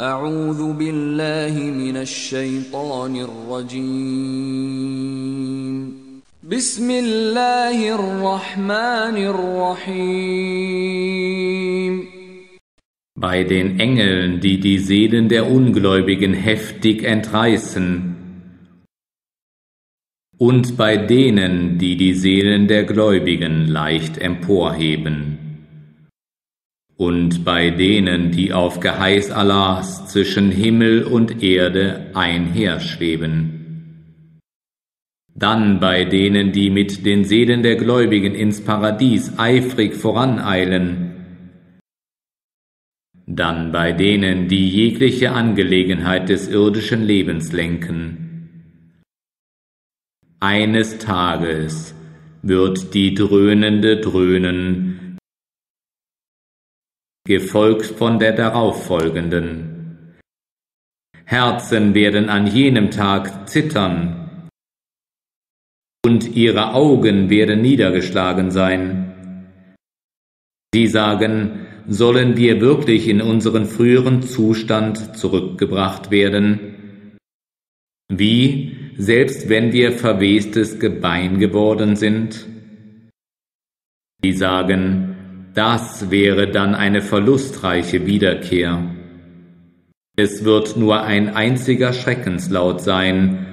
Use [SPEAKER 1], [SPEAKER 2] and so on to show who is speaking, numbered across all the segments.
[SPEAKER 1] أعوذ بالله من الشيطان الرجيم بسم الله الرحمن الرحيم
[SPEAKER 2] Bei den Engeln, die die Seelen der Ungläubigen heftig entreißen, und bei denen, die die Seelen der Gläubigen leicht emporheben, und bei denen, die auf Geheiß Allahs zwischen Himmel und Erde einherschweben. Dann bei denen, die mit den Seelen der Gläubigen ins Paradies eifrig voraneilen, dann bei denen, die jegliche Angelegenheit des irdischen Lebens lenken, eines Tages wird die Dröhnende dröhnen, gefolgt von der darauffolgenden. Herzen werden an jenem Tag zittern, und ihre Augen werden niedergeschlagen sein. Sie sagen, sollen wir wirklich in unseren früheren Zustand zurückgebracht werden? Wie selbst wenn wir verwestes Gebein geworden sind? Die sagen, das wäre dann eine verlustreiche Wiederkehr. Es wird nur ein einziger Schreckenslaut sein,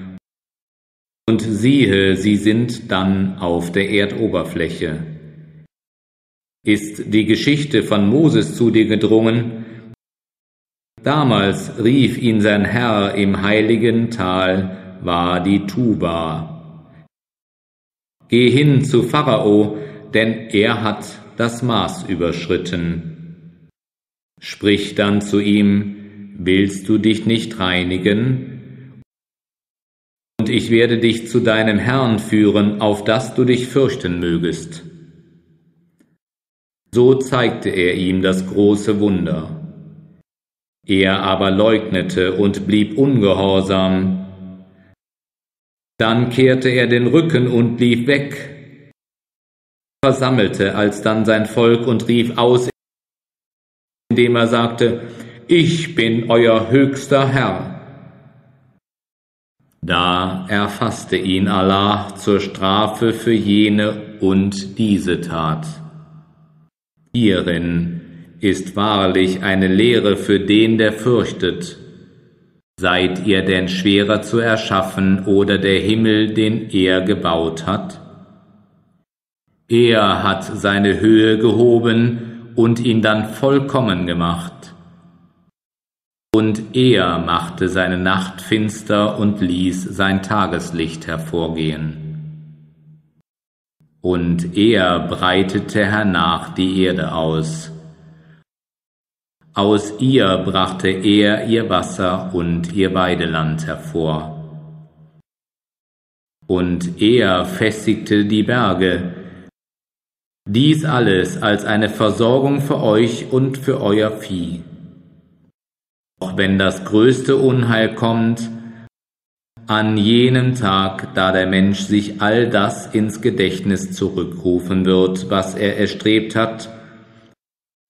[SPEAKER 2] und siehe, sie sind dann auf der Erdoberfläche. Ist die Geschichte von Moses zu dir gedrungen? Damals rief ihn sein Herr im heiligen Tal war die Tuba. Geh hin zu Pharao, denn er hat das Maß überschritten. Sprich dann zu ihm, willst du dich nicht reinigen? Und ich werde dich zu deinem Herrn führen, auf dass du dich fürchten mögest. So zeigte er ihm das große Wunder. Er aber leugnete und blieb ungehorsam, dann kehrte er den Rücken und lief weg, versammelte alsdann sein Volk und rief aus, indem er sagte, Ich bin euer höchster Herr. Da erfasste ihn Allah zur Strafe für jene und diese Tat. Hierin ist wahrlich eine Lehre für den, der fürchtet, Seid ihr denn schwerer zu erschaffen oder der Himmel, den er gebaut hat? Er hat seine Höhe gehoben und ihn dann vollkommen gemacht. Und er machte seine Nacht finster und ließ sein Tageslicht hervorgehen. Und er breitete hernach die Erde aus aus ihr brachte er ihr Wasser und ihr Weideland hervor. Und er festigte die Berge, dies alles als eine Versorgung für euch und für euer Vieh. Auch wenn das größte Unheil kommt, an jenem Tag, da der Mensch sich all das ins Gedächtnis zurückrufen wird, was er erstrebt hat,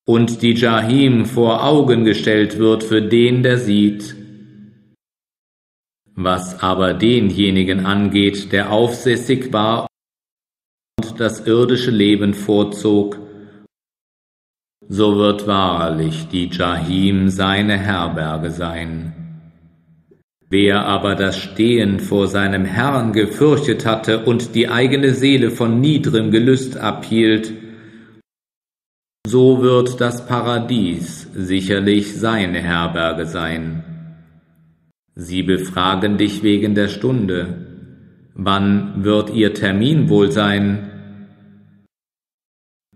[SPEAKER 2] und die Jahim vor Augen gestellt wird für den, der sieht. Was aber denjenigen angeht, der aufsässig war das irdische Leben vorzog, so wird wahrlich die Jahim seine Herberge sein. Wer aber das Stehen vor seinem Herrn gefürchtet hatte und die eigene Seele von niedrigem Gelüst abhielt, so wird das Paradies sicherlich seine Herberge sein. Sie befragen dich wegen der Stunde. Wann wird ihr Termin wohl sein?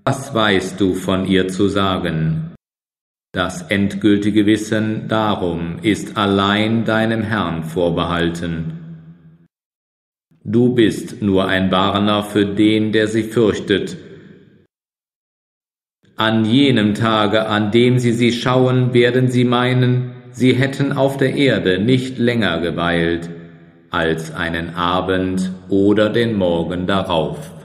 [SPEAKER 2] Was weißt du von ihr zu sagen? Das endgültige Wissen darum ist allein deinem Herrn vorbehalten. Du bist nur ein Warner für den, der sie fürchtet, an jenem Tage, an dem sie sie schauen, werden sie meinen, sie hätten auf der Erde nicht länger geweilt als einen Abend oder den Morgen darauf.